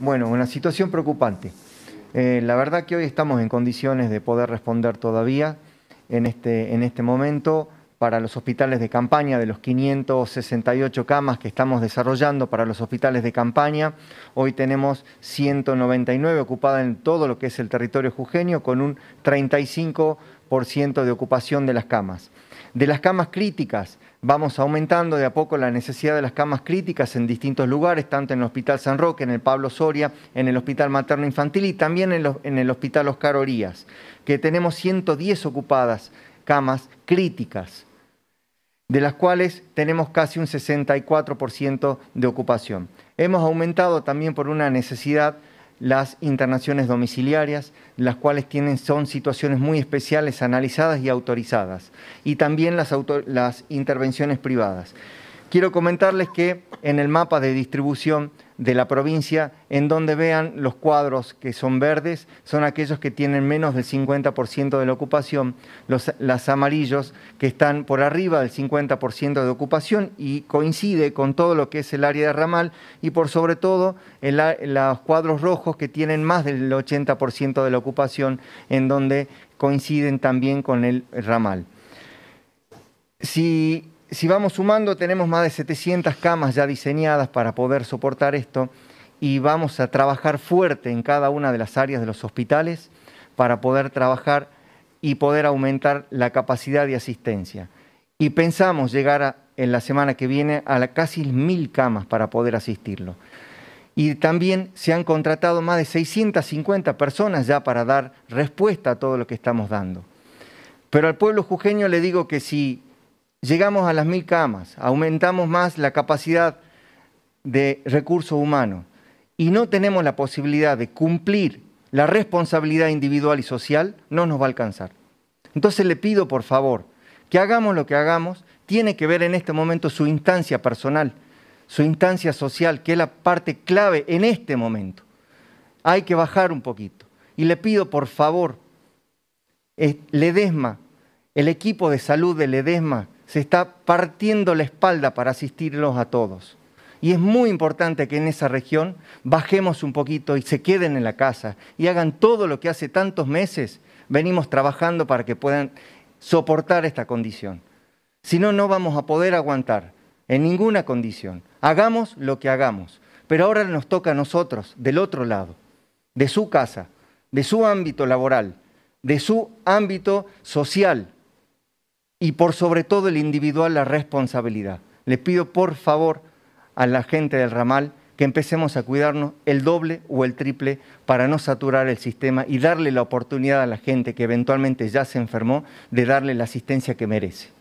Bueno, una situación preocupante. Eh, la verdad que hoy estamos en condiciones de poder responder todavía en este, en este momento para los hospitales de campaña, de los 568 camas que estamos desarrollando para los hospitales de campaña. Hoy tenemos 199 ocupadas en todo lo que es el territorio jujeño, con un 35% de ocupación de las camas. De las camas críticas, vamos aumentando de a poco la necesidad de las camas críticas en distintos lugares, tanto en el Hospital San Roque, en el Pablo Soria, en el Hospital Materno Infantil y también en, en el Hospital Oscar Orías, que tenemos 110 ocupadas camas críticas de las cuales tenemos casi un 64% de ocupación. Hemos aumentado también por una necesidad las internaciones domiciliarias, las cuales tienen, son situaciones muy especiales analizadas y autorizadas, y también las, las intervenciones privadas. Quiero comentarles que en el mapa de distribución de la provincia, en donde vean los cuadros que son verdes, son aquellos que tienen menos del 50% de la ocupación, los las amarillos que están por arriba del 50% de ocupación y coincide con todo lo que es el área de ramal y por sobre todo los cuadros rojos que tienen más del 80% de la ocupación, en donde coinciden también con el ramal. Si si vamos sumando, tenemos más de 700 camas ya diseñadas para poder soportar esto y vamos a trabajar fuerte en cada una de las áreas de los hospitales para poder trabajar y poder aumentar la capacidad de asistencia. Y pensamos llegar en la semana que viene a la casi mil camas para poder asistirlo. Y también se han contratado más de 650 personas ya para dar respuesta a todo lo que estamos dando. Pero al pueblo jujeño le digo que si llegamos a las mil camas, aumentamos más la capacidad de recurso humano y no tenemos la posibilidad de cumplir la responsabilidad individual y social, no nos va a alcanzar. Entonces le pido, por favor, que hagamos lo que hagamos, tiene que ver en este momento su instancia personal, su instancia social, que es la parte clave en este momento. Hay que bajar un poquito. Y le pido, por favor, Ledesma, el equipo de salud de Ledesma, se está partiendo la espalda para asistirlos a todos. Y es muy importante que en esa región bajemos un poquito y se queden en la casa y hagan todo lo que hace tantos meses venimos trabajando para que puedan soportar esta condición. Si no, no vamos a poder aguantar en ninguna condición. Hagamos lo que hagamos. Pero ahora nos toca a nosotros, del otro lado, de su casa, de su ámbito laboral, de su ámbito social, y por sobre todo el individual la responsabilidad. Le pido por favor a la gente del ramal que empecemos a cuidarnos el doble o el triple para no saturar el sistema y darle la oportunidad a la gente que eventualmente ya se enfermó de darle la asistencia que merece.